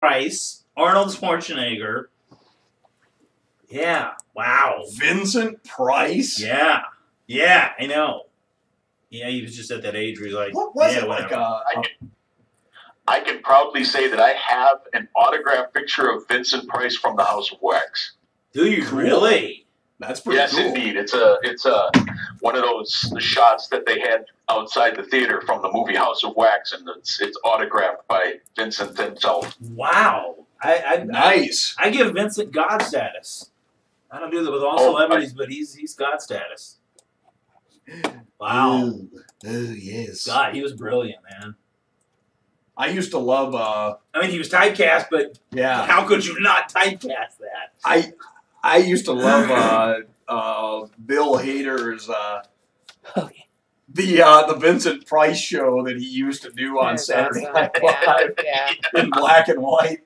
Price, Arnold Schwarzenegger. Yeah. Wow. Vincent Price. Yeah. Yeah, I know. Yeah, he was just at that age where he's like, What was yeah, it like? Uh, I can, I can proudly say that I have an autographed picture of Vincent Price from the House of Wax. Do you Cool. really? that's pretty yes, cool. indeed. It's a it's a one of those shots that they had outside the theater from the movie House of Wax, and it's it's autographed by Vincent himself. Wow. I I, Nice. I, I give Vincent God status. I don't do that with all Oh, celebrities, but he's he's God status. Wow. Ooh. Oh yes. God, he was brilliant, man. I used to love. uh I mean, he was typecast, but Yeah. how could you not typecast that? I I used to love uh, uh, Bill Hader's uh, the uh, the Vincent Price show that he used to do on That's Saturday. Night Live yeah. in black and white.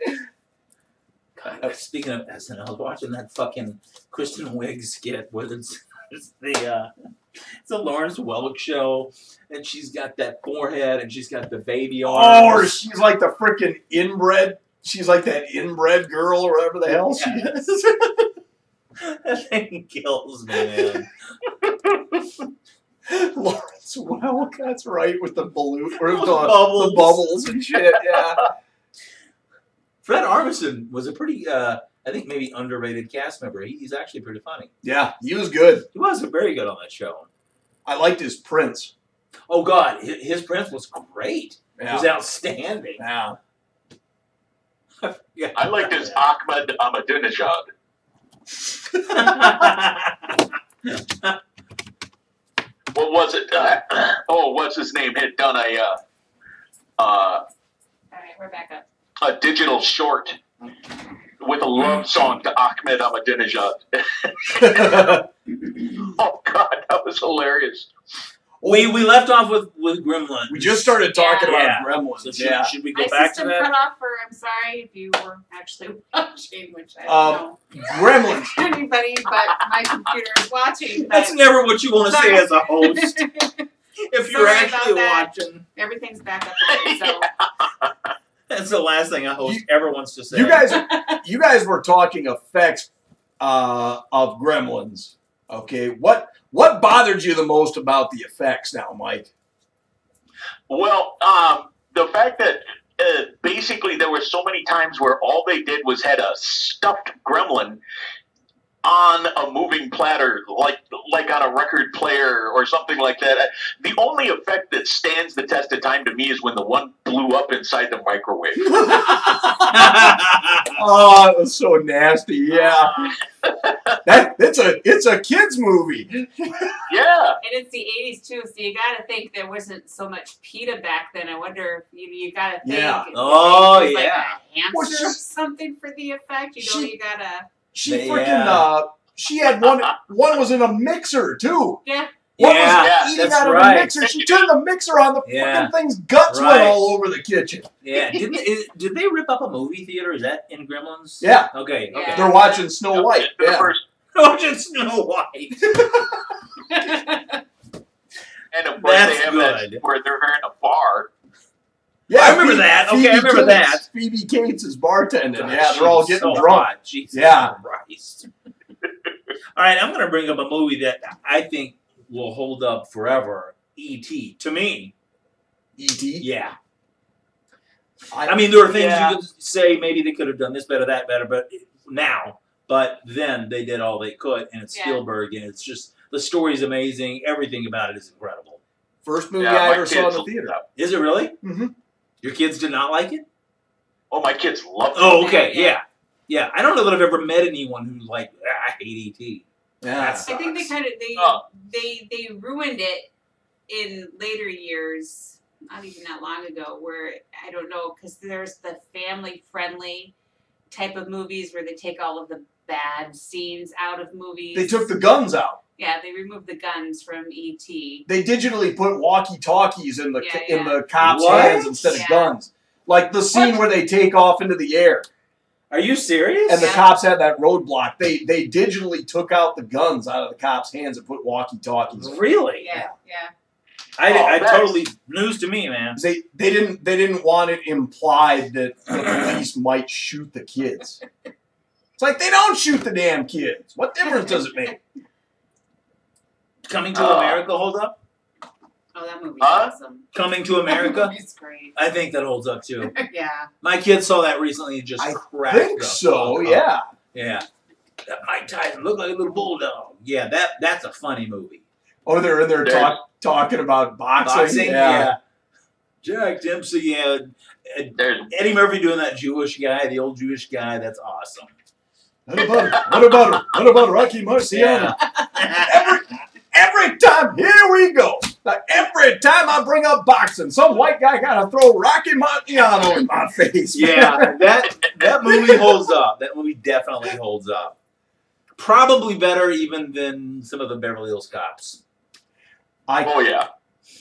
Uh, Speaking of SNL, I was watching that fucking Kristen Wiig skit where it's, it's the uh, it's a Lawrence Welk show, and she's got that forehead and she's got the baby Oh, arms. or she's like the freaking inbred. She's like that inbred girl or whatever the hell she is. that thing kills me, man. Lawrence Welk, that's right, with the balloon or the, Bubbles. the bubbles and shit. Yeah. Fred Armisen was a pretty, uh, I think maybe underrated cast member. He, he's actually pretty funny. Yeah, he was good. He was very good on that show. I liked his prince. Oh God, his, his Prince was great. He was outstanding. Yeah. Yeah. I liked his Ahmed Ahmadinejad. What was it? Uh, oh, what's his name? Had done a uh, uh, All right, we're back up. a digital short with a love song to Ahmed Ahmadinejad. oh God, that was hilarious. We we left off with with Gremlins. we just started talking Yeah. about Gremlins. So should, yeah. should we go My back to system that? cut off for. I'm sorry if you were actually watching, which I Um, don't Gremlins. know anybody, but my computer is watching. That's never what you want to say as a host. If you're Sorry actually that. watching, Everything's back up again, so that's the last thing a host You- ever wants to say. You guys, you guys were talking effects uh, of Gremlins. Okay, what what bothered you the most about the effects now, Mike? Well, um, the fact that uh, basically there were so many times where all they did was had a stuffed gremlin on a moving platter, like like on a record player or something like that. Uh, The only effect that stands the test of time to me is when the one blew up inside the microwave. Oh, it was so nasty. Yeah, that it's a it's a kids movie. Yeah. and it's the '80s too. So you got to think there wasn't so much PETA back then. I wonder if you you got to think. Yeah. Oh, they used, like, yeah. a hamster Well, or something for the effect. You know, She- you gotta. She They, freaking uh, uh, she had one one was in a mixer too. Yeah. One Yeah, was yeah, eating that's out of right. a mixer. She turned the mixer on. The Yeah. freaking thing's guts Right. went all over the kitchen. yeah, didn't is, did they rip up a movie theater? Is that in Gremlins? Yeah. Okay. Okay. Yeah. They're watching Snow White. The Yeah. first Oh, just Snow White. and of course That's they have good. that where they're in a bar. Yeah, I remember Phoebe- that. Okay, I remember Cates- that. Phoebe Cates is bartending. God, yeah, they're all getting so drunk. hot. Jesus Yeah. Christ. all right, I'm going to bring up a movie that I think will hold up forever. E.T. To me, E.T. yeah. I mean, there are things Yeah. you could say maybe they could have done this better, that better, but now. But then they did all they could, and it's Yeah. Spielberg, and it's just the story's amazing. Everything about it is incredible. First movie Yeah, I ever saw in the theater. Is it really? hmm Your kids did not like it? Oh, my kids love it. Oh, okay, Yeah. yeah, yeah. I don't know that I've ever met anyone who's like, "Ah, I hate ET. Yeah. I think they kind of they Oh. they they ruined it in later years. Not even that long ago, where I don't know because there's the family friendly type of movies where they take all of the bad scenes out of movies. They took the guns out. Yeah they removed the guns from ET. They digitally put walkie talkies in the Yeah, in the cops' What? hands instead Yeah. of guns. Like the scene What? where they take off into the air Are you serious? and the Yeah. cops had that roadblock. They they digitally took out the guns out of the cops' hands and put walkie talkies. really? Yeah, yeah. I, Oh, I that's- totally news to me, man. They they didn't they didn't want it implied that the police might shoot the kids. It's like they don't shoot the damn kids. What difference does it make? Coming to Uh, America hold up. Oh, that movie's Huh? awesome. Coming to America. It's great. I think that holds up too. yeah. My kids saw that recently and just I cracked think up. so. Yeah. Yeah. That Mike Tyson looked like a little bulldog. Yeah, that that's a funny movie. Oh, they're in there talk, talking about boxing. Boxing, yeah. Jack Dempsey, yeah. Ed- There's Eddie Murphy doing that Jewish guy, the old Jewish guy. That's awesome. What about it? What about it? What about Rocky Marciano? Every, every time, here we go. Like every time I bring up boxing, some white guy got to throw Rocky Marciano in my face. yeah, that that movie holds up. That movie definitely holds up. Probably better even than some of the Beverly Hills Cops. I oh yeah.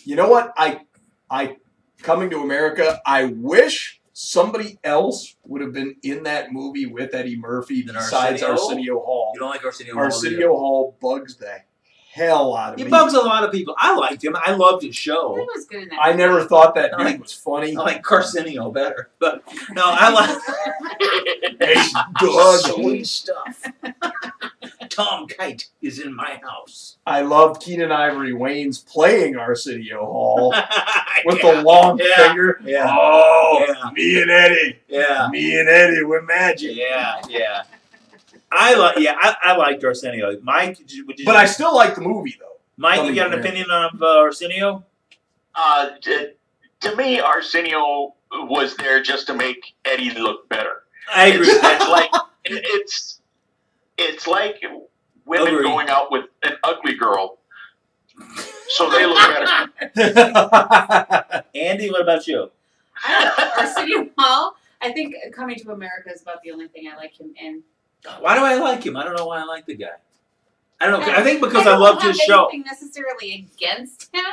You know what? I I coming to America, I wish somebody else would have been in that movie with Eddie Murphy Than besides Arsenio? Arsenio Hall. You don't like Arsenio? Hall, do you? Arsenio Hall bugs the hell out of He me. bugs a lot of people. I liked him. I loved his He show. was good in that. I never thought that I dude like- was funny. I like Carcinio better, but no, I like Hey, Doug. Sweet stuff. Tom Kite is in my house. I love Keenen Ivory Wayans playing Arsenio Hall with yeah. the long Yeah. finger. Yeah. Oh, Yeah. me and Eddie. Yeah. Me and Eddie, we're magic. Yeah. Yeah. I like. Yeah, I, I liked Arsenio. Mike, did you, did you, But I still like the movie though. Mike, you Coming got an to opinion of uh, Arsenio? Uh, to, to me, Arsenio was there just to make Eddie look better. I agree. It's, with that. it's like it's it's like women Agree. going out with an ugly girl, so they look better. Andy, what about you? I Arsenio Hall. I think Coming to America is about the only thing I like him in. Why do I like him? I don't know why I like the guy. I don't know. I think because I I, loved have his show. necessarily against him,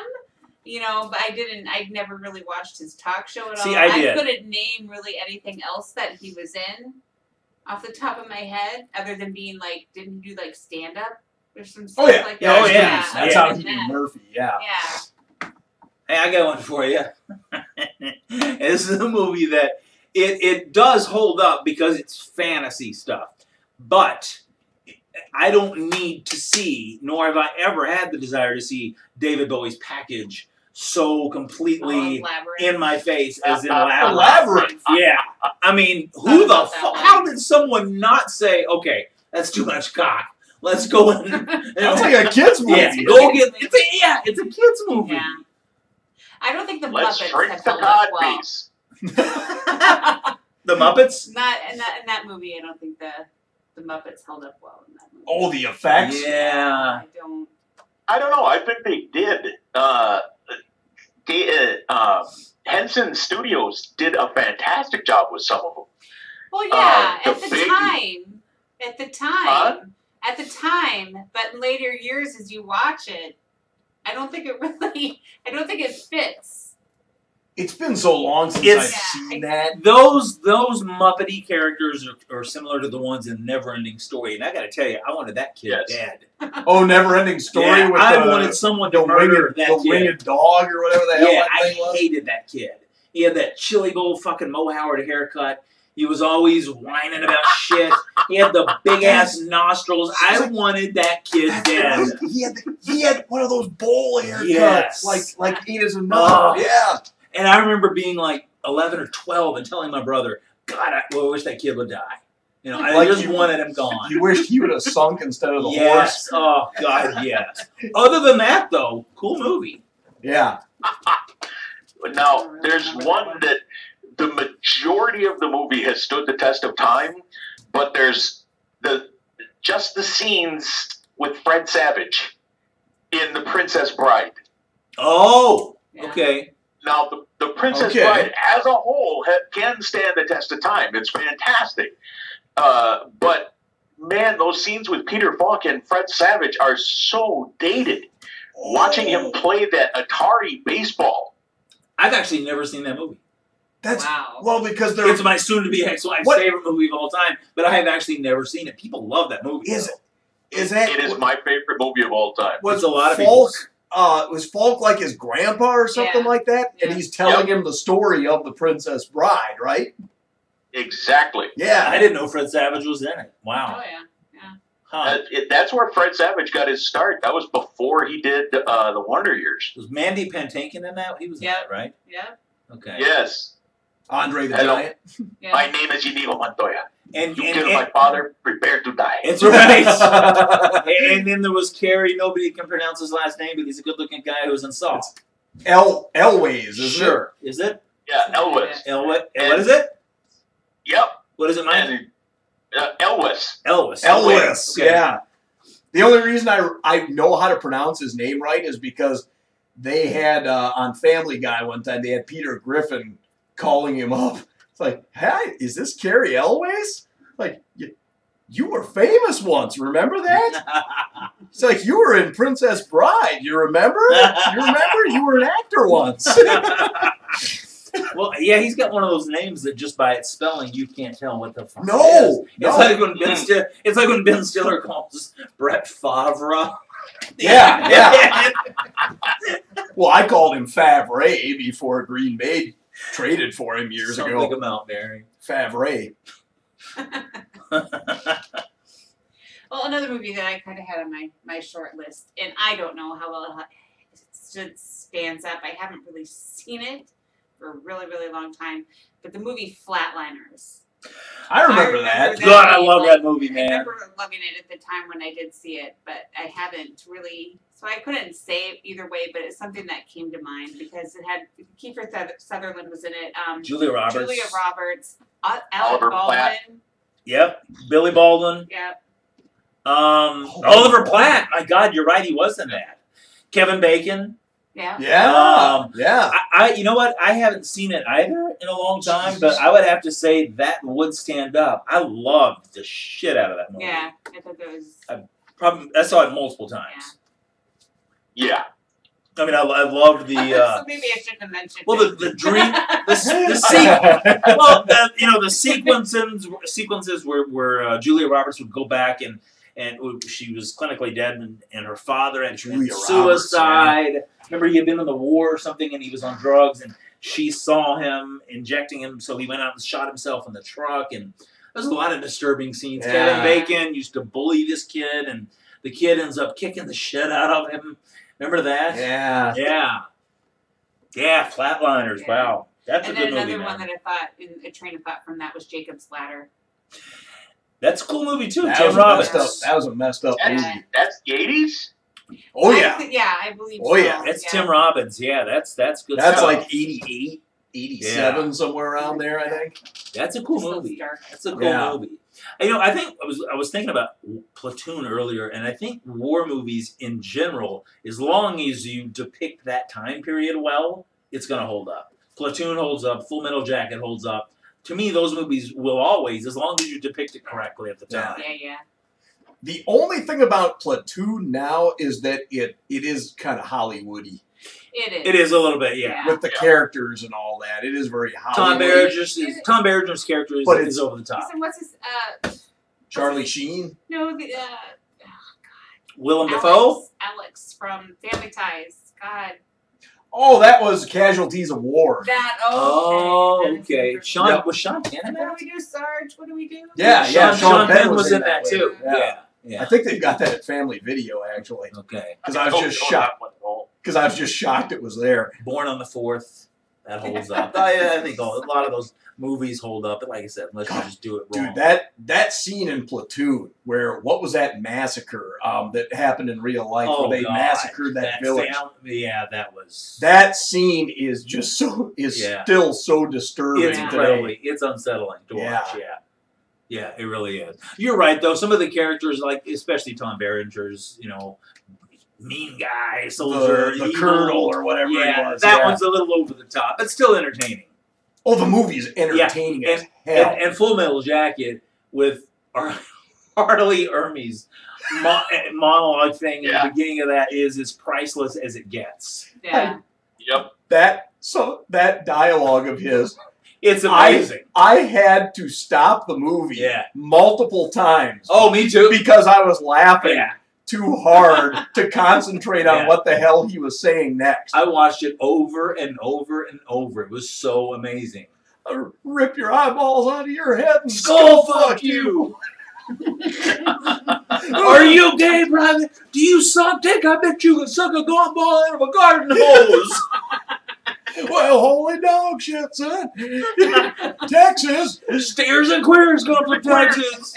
you know, but I didn't. I never really watched his talk show at See, all. I did. couldn't name really anything else that he was in off the top of my head, other than being like, didn't he do like stand up or some oh, stuff Oh yeah, like yeah, oh, that? Oh, that's yeah. That's Yeah. how he did Murphy. Yeah. Yeah. Hey, I got one for you. this is a movie that it, it does hold up because it's fantasy stuff. But I don't need to see, nor have I ever had the desire to see David Bowie's package so completely Oh, in my face as in Labyrinth. Labyrinth. Yeah. I mean, who the fuck? How did someone not say, okay, that's too much cock. Let's go in. That's like a kids movie. yeah, go get. It's a yeah, it's a kids movie. Yeah. I don't think the Let's Muppets shrink have the held up cod well. The Muppets. Not in that in that movie. I don't think the the Muppets held up well in that movie. Oh, the effects. Yeah. I don't. I don't know. I think they did. Uh, they, uh, um, Henson Studios did a fantastic job with some of them. Well, yeah, Uh, at the the big- time, at the time, Huh? at the time, but in later years, as you watch it, I don't think it really. I don't think it fits. It's been so long since It's- I've seen that. Those those Muppety characters are, are similar to the ones in Neverending Story, and I got to tell you, I wanted that kid Yes. dead. Oh, never ending story Yeah, with I the, wanted someone the to murder winged, that the kid. winged dog or whatever the hell yeah, that I thing was. hated that kid. He had that chili bowl fucking Mo Howard haircut. He was always whining about shit. He had the big ass nostrils. I wanted that kid dead. He had the, he had one of those bowl haircuts, Yes. like like eight is enough. Oh. Yeah. And I remember being like 11 or 12 and telling my brother, God, I, well, I wish that kid would die. You know, I Like just you- wanted him gone. You wished he would have sunk instead of the horse. yes. Oh, God, yes. Other than that, though, cool movie. Yeah. But now, there's one that the majority of the movie has stood the test of time, but there's the just the scenes with Fred Savage in The Princess Bride. Oh, Yeah. okay. Now, the, the Princess Okay. Bride as a whole ha- can stand the test of time. It's fantastic. Uh, but, man, those scenes with Peter Falk and Fred Savage are so dated. Watching him play that Atari baseball. I've actually never seen that movie. That's wow. well because there It's my soon-to-be ex-wife's What- favorite movie of all time, but I have actually never seen it. People love that movie. is though. is that It is my favorite movie of all time. was It's a lot of Falk people's. uh, was Falk like his grandpa or something Yeah. like that? And he's telling him the story of the Princess Bride, right? Exactly. Yeah. I didn't know Fred Savage was in it. Oh Wow. yeah. Huh. That- it- that's where Fred Savage got his start. That was before he did uh, the Wonder Years. Was Mandy Patinkin in that? He was in Yeah. that, right? Yeah. Okay. Yes. Andre the Hello. Giant. Yeah. My name is Inigo Montoya. And, You and, killed and- my father. Prepare to die. It's right. and, and then there was Cary. Nobody can pronounce his last name, but he's a good-looking guy who was in Saw. El Elways, isn't Sure. Is it? Yeah, Elvis. Elwes? What is it? Yep. What is it, Mike? And, uh, Elvis. Elvis. it? Elwes. Okay. Yeah. The only reason I I know how to pronounce his name right is because they had uh, on Family Guy one time they had Peter Griffin calling him up. It's like, hey, is this Cary Elways? Like, you, you were famous once. Remember that? It's like you were in Princess Bride. You remember? You remember? You were an actor once. well, yeah, he's got one of those names that just by its spelling you can't tell what the fuck. No, it is. It's no. like when Ben Stiller. It's like when Ben Stiller calls Brett Favre. Yeah, yeah. well, I called him Favre before Green Bay traded for him years Some ago. big amount, Barry. Favre. Well, another movie that I kind of had on my, my short list, and I don't know how well it stands up. I haven't really seen it for a really, really long time. But the movie Flatliners. I remember I that. remember God, I being love like- that movie, man. I man. remember loving it at the time when I did see it, but I haven't really. So I couldn't say either way, but it's something that came to mind because it had Kiefer Sutherland was in it. Um, Julia Roberts. Julia Roberts, uh, Alec Oliver Baldwin. Platt. Yep. Billy Baldwin. Yep. Um, Oh, Oliver wow. Platt. My God, you're right. He was in that. Kevin Bacon. yeah. Yeah, Um, yeah. I, I, you know what? I haven't seen it either in a long time, but I would have to say that would stand up. I loved the shit out of that movie. Yeah, I thought that was. I Probably, I saw it multiple times. Yeah. I mean, I, I loved the. Uh, so maybe I shouldn't have mentioned. well, the, the dream, the, the sequence. well, the, you know, the sequences sequences where where uh, Julia Roberts would go back and and she was clinically dead, and, and her father had Julia committed Roberts, suicide. Remember, he had been in the war or something, and he was on drugs, and she saw him injecting him, so he went out and shot himself in the truck, and there's a lot of disturbing scenes. Yeah. Kevin Bacon used to bully this kid, and the kid ends up kicking the shit out of him. Remember that? Yeah. Yeah. Yeah, Flatliners. Yeah. Wow. That's and a then good movie, And another man. one that I thought in a train of thought from that was Jacob's Ladder. That's a cool movie too. That Tim was, a Robbins. messed up, that was a messed up That's, movie. that's the 80s? Oh, yeah. thi- yeah, I believe. Oh, so. yeah. That's yeah. Tim Robbins. Yeah, that's that's good That's stuff. like 88, 87, somewhere around there, I think. that's a cool movie. That's a cool Yeah. movie. You know, I think I was I was thinking about Platoon earlier, and I think war movies in general, as long as you depict that time period well, it's gonna hold up. Platoon holds up. Full Metal Jacket holds up. To me, those movies will always, as long as you depict it correctly at the Yeah. time. Yeah, yeah. The only thing about Platoon now is that it it is kind of Hollywoody It is. It is a little bit, yeah. Yeah. with the Yeah. characters and all that. It is very Tom Hollywood. Tom Berenger's character is, But is it's- over the top. Listen, what's his? Uh, Charlie Sheen. no, the uh, God. Willem Alex, Dafoe. Alex from Family Ties. God, Oh, that was Casualties of War. that. Oh, okay. okay. Sean Yep. was Sean Penn What do we do, Sarge? What do we do? Yeah, Sean, yeah. Sean, Penn, Penn was in that way. too. Yeah. Yeah, yeah. I think they've got that at Family Video actually, Okay. because I was Oh, just oh, shocked. That oh. Because I was just shocked it was there. Born on the fourth. That holds up. I, I think a lot of those movies hold up. But like I said, unless you just do it wrong. Dude, that that scene in Platoon where what was that massacre um, that happened in real life Oh, where they God. massacred that, village? fam- yeah, that was. That scene is just so is Yeah. still so disturbing it's today. It's unsettling to Yeah. watch. Yeah. Yeah, it really is. You're right, though. Some of the characters, like especially Tom Berenger's, you know, mean guy, soldier, The, the colonel or whatever Yeah, it was. that yeah. one's a little over the top, but still entertaining. Oh, the movie's entertaining as hell. And, and Full Metal Jacket with Ar- R. Lee Ermey's mo- eh, monologue thing at the beginning of that is as priceless as it gets. Yeah. Yep. that so that dialogue of his, It's I- amazing. I had to stop the movie Yeah. multiple times Oh, me too. because I was laughing Yeah. Too hard to concentrate on Yeah. what the hell he was saying next. I watched it over and over and over. It was so amazing. Uh, Rip your eyeballs out of your head and Skull fuck you! Are you gay, brother? Do you suck dick? I bet you can suck a golf ball out of a garden hose. Well, holy dog shit, son. Texas. Steers and queers come from Texas.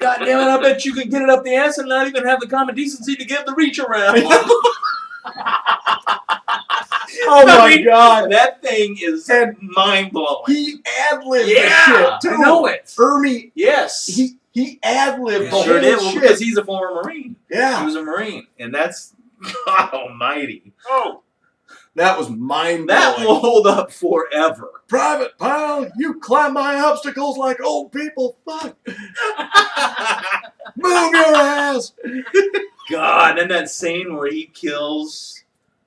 God damn it, I bet you can get it up the ass and not even have the common decency to give the reach around. Oh my I mean, god. That thing is And mind blowing. He ad libbed Yeah, the shit too. I know it. Ernie, Yes. he he ad libbed He the sure whole did well, shit. because he's a former Marine. Yeah. He was a Marine. And that's God almighty. Oh, that was mind blowing. That will hold up forever. Private Pyle, you climb my obstacles like old people. Fuck. Move your ass. God, and that scene where he kills,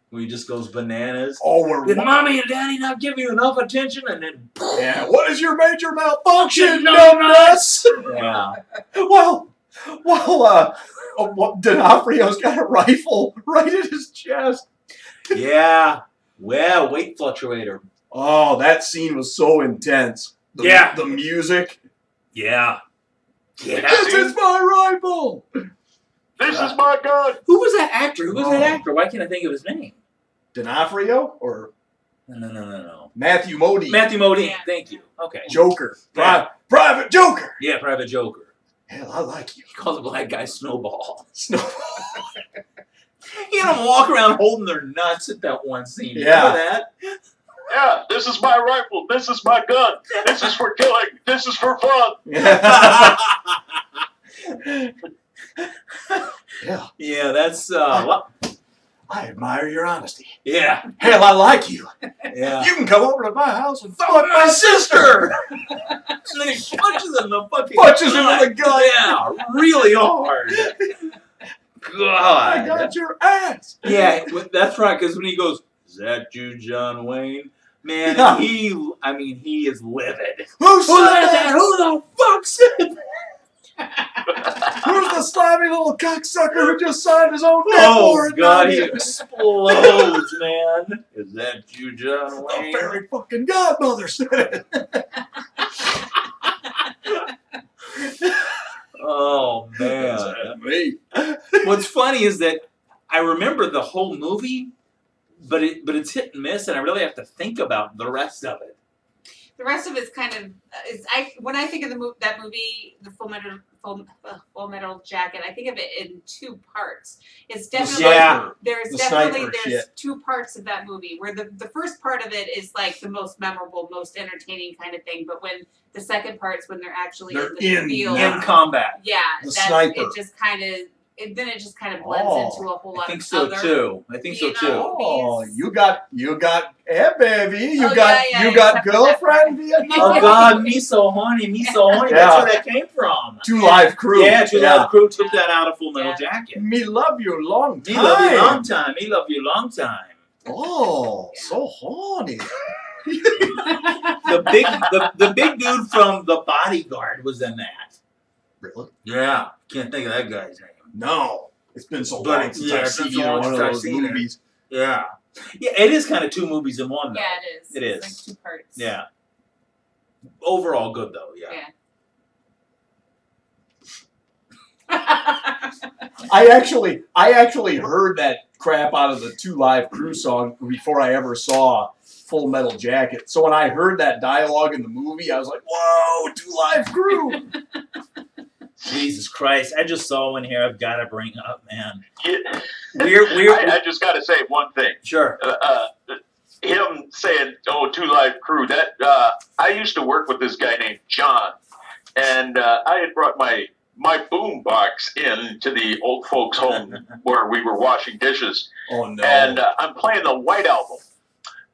where he just goes bananas. Oh, we're Did mommy and daddy not give you enough attention? And then, yeah. What is your major malfunction, No, numbnuts? yeah. Well, well, uh, uh, D'Onofrio's got a rifle right at his chest. Yeah. Well, weight fluctuator. Oh, that scene was so intense. The, Yeah. the music. Yeah. Yeah. This is my rifle. this is my gun. Who was that actor? Who was that Oh. actor? Why can't I think of his name? D'Onofrio or No, no, no, no, no. Matthew Modine? Matthew Modine. Yeah. Thank you. Okay. Joker. Yeah. Pri- Private Joker. Yeah, Private Joker. Hell, I like you. He calls the black guy Snowball. Snow. He had them walk around holding their nuts at that one scene. Yeah. Remember that? Yeah, this is my rifle. This is my gun. This is for killing. This is for fun. yeah. Yeah, that's uh well, I admire your honesty. yeah. Hell, I like you. Yeah. You can come over to my house and fuck Fuck my sister. and then he punches him in the fucking Punches him in the gut. Yeah, really hard. I got your ass. Yeah, that's right. Because when he goes, "Is that you, John Wayne?" Man, Yeah. he, I mean, he is livid. Who Who said said that? that? Who the fuck said that? Who's the slimy little cocksucker who just signed his own death Oh warrant? God, he explodes, man. Is that you, John The Wayne? fairy fucking godmother said it. Oh man. me. What's funny is that I remember the whole movie, but it but it's hit and miss, and I really have to think about the rest of it. The rest of it's kind of is I when I think of the mo- that movie, the Full Metal Full, uh, Full Metal Jacket, I think of it in two parts. It's definitely Yeah. there's The definitely sniper there's shit. two parts of that movie where the the first part of it is like the most memorable, most entertaining kind of thing, but when the second part's when they're actually They're in the in field, In combat, yeah, The that sniper. it just kind of it, then it just kind of blends Oh, into a whole lot. Of things. I think of so other too. I think so you too. know, Oh, you got you got hey baby, you Oh, got yeah, yeah, you yeah, got except for that girlfriend via Oh God, me so horny, me so horny. That's Yeah. where that came from. Two live crew. Yeah, Two Live Crew took that out of Full Metal Yeah. Jacket. Me love you long Me time. love you long time. Me love you long time. Oh, so horny. The big, the, the big dude from The Bodyguard was in that. Really? Yeah, can't think of that guy's name. No. It's been so But long since yeah, I've seen so either one of those seen it. movies. Yeah, yeah, it is kind of two movies in one. Though. Yeah, it is. It It's is. like two parts. Yeah. Overall, good though. Yeah. Yeah. I actually I actually heard that crap out of the Two Live Crew song before I ever saw Full Metal Jacket. So when I heard that dialogue in the movie, I was like, "Whoa, Two Live Crew!" Jesus Christ! I just saw one here. I've got to bring up, man. Yeah. We're we're I, I just got to say one thing. sure. Uh, uh, him saying, "Oh, two live crew." That uh, I used to work with this guy named John, and uh, I had brought my my boom box in to the old folks' home where we were washing dishes, Oh no! and uh, I'm playing the White Album,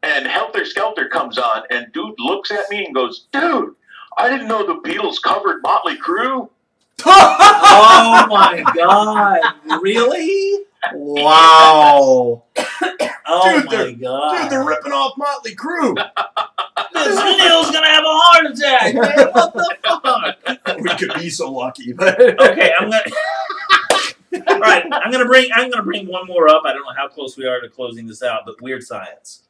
and Helter Skelter comes on, and dude looks at me and goes, "Dude, I didn't know the Beatles covered Motley Crue." oh my God! Really? wow, Oh Dude, my God! dude, they're ripping off Motley Crue. This Neil's gonna have a heart attack. Man. What the fuck? we could be so lucky, but Okay, I'm gonna. All right, I'm gonna bring I'm gonna bring one more up. I don't know how close we are to closing this out, but Weird Science.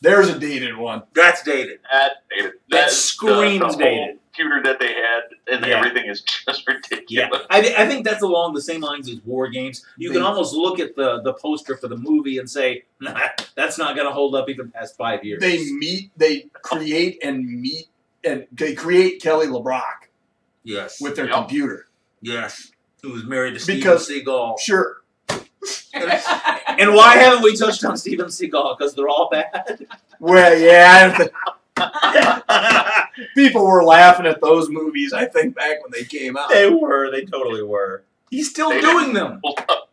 There's a dated one. That's dated. That, That that uh, screams the, the dated. Whole computer that they had, and Yeah. everything is just Yeah, ridiculous. I, thi- I think that's along the same lines as War Games. You can almost look at the the poster for the movie and say, nah, that's not gonna hold up even past five years. They meet, they create and meet, and they create Kelly LeBrock yes, with their Yep. computer. yes, who was married to Steven Because- Seagal. Sure. And why haven't we touched on Steven Seagal? Because they're all bad. Well, yeah, I think people were laughing at those movies. I think back when they came out. they were. They totally were. He's still They doing them.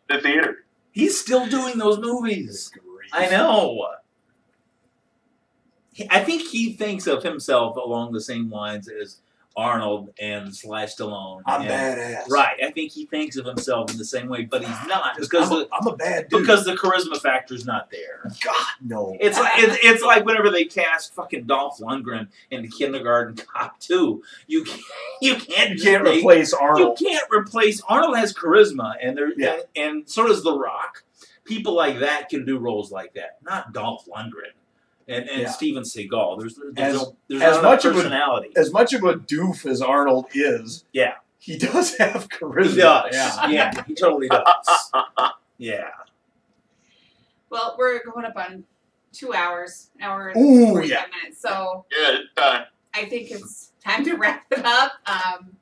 The theater. He's still doing those movies. I know. I think he thinks of himself along the same lines as Arnold and Slash Stallone. I'm and- badass. Right. I think he thinks of himself in the same way, but he's not because I'm a, the I'm a bad dude. because the charisma factor's not there. God, no. It's like it's, it's like whenever they cast fucking Dolph Lundgren in the Kindergarten Cop Two. You can't, you can't You can't make- replace Arnold. you can't replace Arnold has charisma, and there Yeah. and, and so does The Rock. People like that can do roles like that, not Dolph Lundgren and, and Yeah. Steven Seagal. There's there's, As- no, there's as much enough of a- As much of a doof as Arnold is, Yeah. he does have charisma. he does. Yeah. Yeah. he totally does. Yeah. well, we're going up on two hours, an hour and Ooh, 45 yeah. minutes. So Yeah, it's time. I think it's time to wrap it up. Um,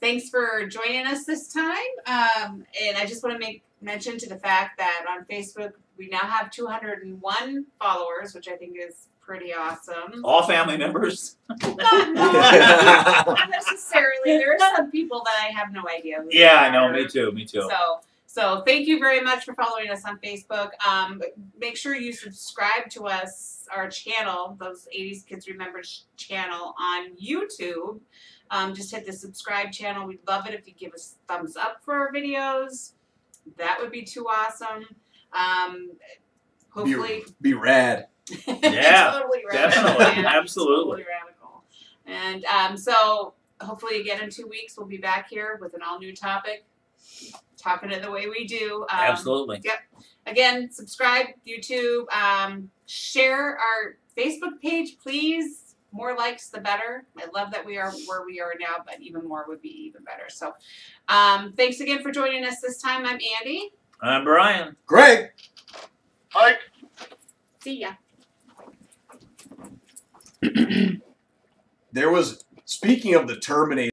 thanks for joining us this time. Um, and I just want to make mention to the fact that on Facebook we now have 201 followers, which I think is pretty awesome. All family members. Not, no, not necessarily. There are some people that I have no idea. Who Yeah, I know. Me too. Me too. So, so thank you very much for following us on Facebook. Um, make sure you subscribe to us, our channel, those 80s Kids Remember channel on YouTube. Um, just hit the subscribe channel. We'd love it if you give us thumbs up for our videos. That would be too awesome. Um, hopefully, Be, be rad. Yeah, totally radical. definitely. Yeah, Absolutely. Totally radical. And um, so hopefully again in two weeks we'll be back here with an all new topic, talking it the way we do. Um, Absolutely. Yep. Again, subscribe YouTube, um, share our Facebook page, please. More likes, the better. I love that we are where we are now, but even more would be even better. So, um, thanks again for joining us this time. I'm Andy. I'm Brian. Greg. Mike. See ya. There was speaking of the Terminator.